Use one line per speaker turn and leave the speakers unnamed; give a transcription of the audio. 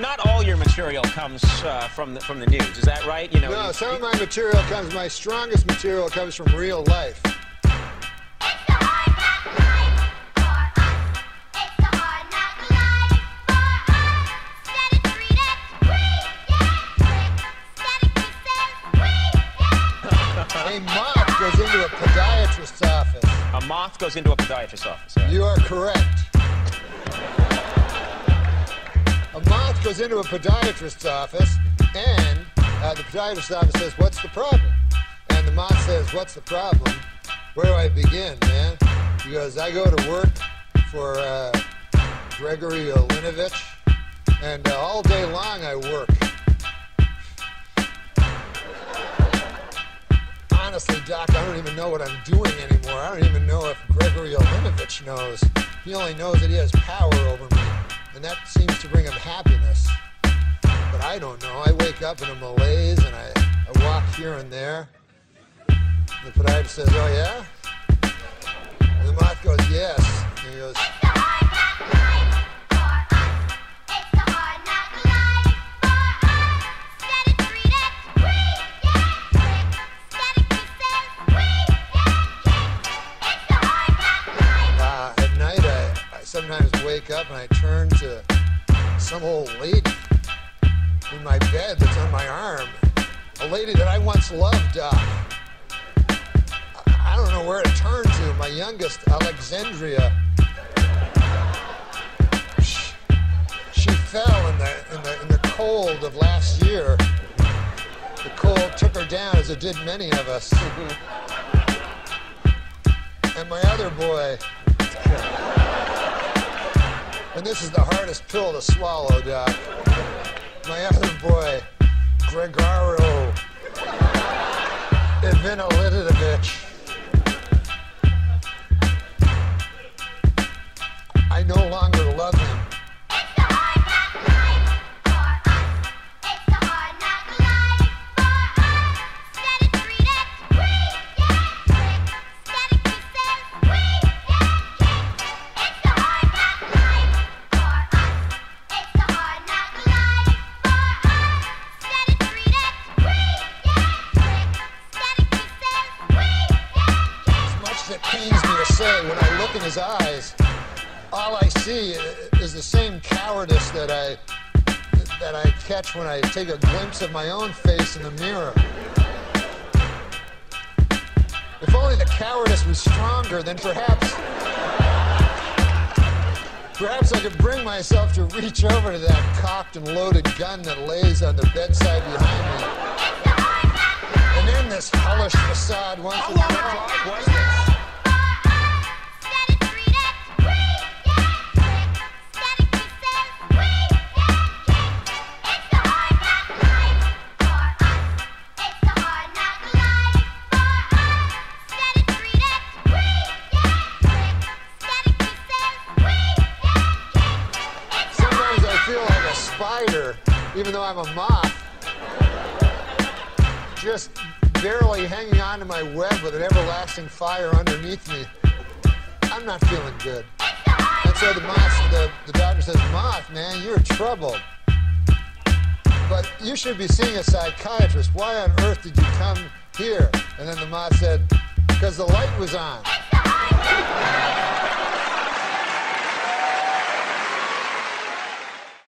not all your material comes uh, from the, from the news. Is that right? You know.
No,
you-
some of my material comes, my strongest material comes from real life. It's the hard back life for us. It's the hard night life for us. We get quick. A moth goes into a podiatrist's office.
a moth goes into a podiatrist's office. right.
You are correct. Goes into a podiatrist's office, and uh, the podiatrist's office says, What's the problem? And the moth says, What's the problem? Where do I begin, man? He goes, I go to work for uh, Gregory Olinovich, and uh, all day long I work. Honestly, Doc, I don't even know what I'm doing anymore. I don't even know if Gregory Olinovich knows. He only knows that he has power over and that seems to bring him happiness. But I don't know. I wake up in a malaise, and I, I walk here and there. The podiatrist says, Oh, yeah? And the moth goes, Yes. And he goes, wake up and I turn to some old lady in my bed that's on my arm. A lady that I once loved. I, I don't know where to turn to. My youngest, Alexandria. She, she fell in the, in, the, in the cold of last year. The cold took her down, as it did many of us. And my other boy, and this is the hardest pill to swallow, Doc. My other boy, Gregaro Ivanilidovich. As much as it pains me to say, when I look in his eyes, all I see is the same cowardice that I that I catch when I take a glimpse of my own face in the mirror. If only the cowardice was stronger, then perhaps perhaps I could bring myself to reach over to that cocked and loaded gun that lays on the bedside behind me. And end this hellish facade once oh, How spider, even though I'm a moth. Just barely hanging on to my web with an everlasting fire underneath me. I'm not feeling good. And so the moth, the, the doctor says, Moth, man, you're troubled. But you should be seeing a psychiatrist. Why on earth did you come here? And then the moth said, because the light was on.